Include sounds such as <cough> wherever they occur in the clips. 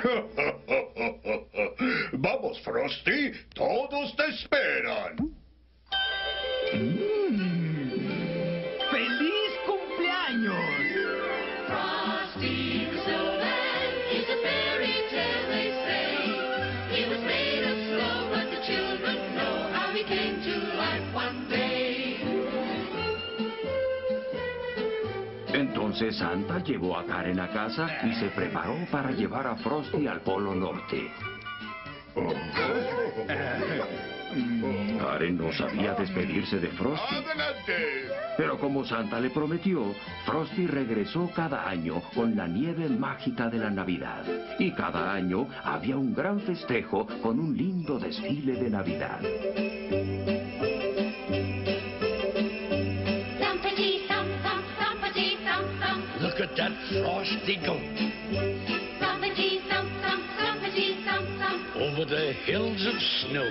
<laughs> Vamos, Frosty, todos te esperan. ¡Feliz Entonces Santa llevó a Karen a casa y se preparó para llevar a Frosty al Polo Norte. Karen no sabía despedirse de Frosty, Adelante. pero como Santa le prometió, Frosty regresó cada año con la nieve mágica de la Navidad. Y cada año había un gran festejo con un lindo desfile de Navidad. At that frosty goat thumpity thump thump, thumpity thump thump. over the hills of snow.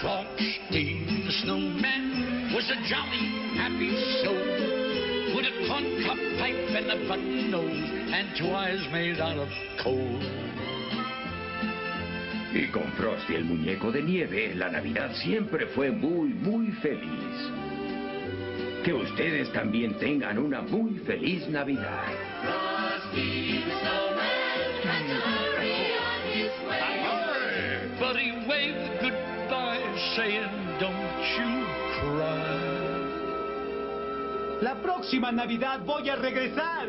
Frosty the snowman was a jolly, happy soul with a corncob pipe and a button nose and two eyes made out of coal. Y con Frosty el muñeco de nieve, la Navidad siempre fue muy, muy feliz. Que ustedes también tengan una muy feliz Navidad. La próxima Navidad voy a regresar.